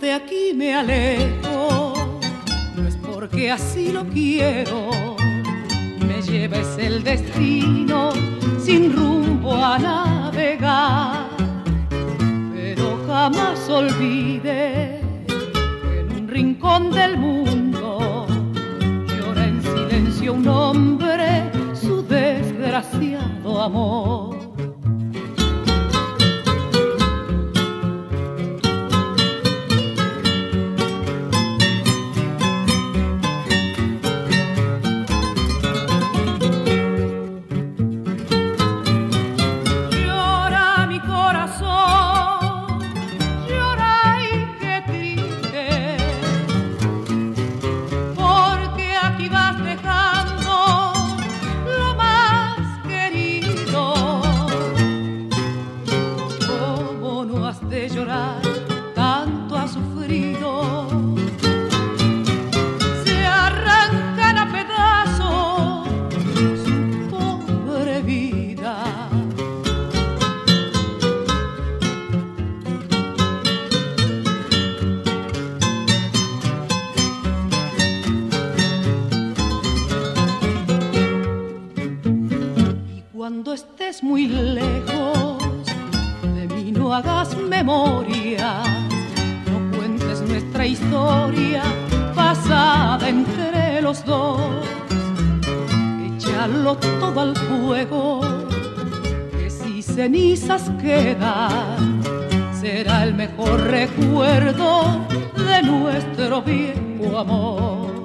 De aquí me alejo, no es porque así lo quiero. Me lleves el destino sin rumbo a navegar, pero jamás olvide que en un rincón del mundo llora en silencio un hombre su desgraciado amor. tanto ha sufrido. Se arrancan a pedazos su pobre vida. Y cuando estés muy lejos, no hagas memorias, no cuentes nuestra historia pasada entre los dos. Echarlo todo al fuego, que si cenizas quedan, será el mejor recuerdo de nuestro viejo amor.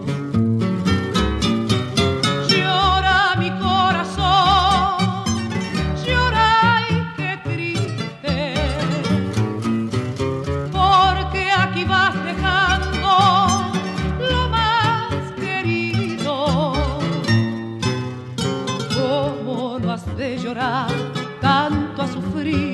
llorar, tanto a sufrir.